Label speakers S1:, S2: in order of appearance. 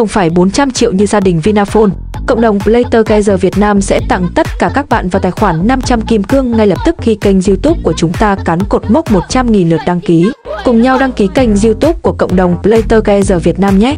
S1: không phải 400 triệu như gia đình Vinaphone. Cộng đồng Playtogether Việt Nam sẽ tặng tất cả các bạn vào tài khoản 500 kim cương ngay lập tức khi kênh YouTube của chúng ta cán cột mốc 100.000 lượt đăng ký. Cùng nhau đăng ký kênh YouTube của cộng đồng Playtogether Việt Nam nhé.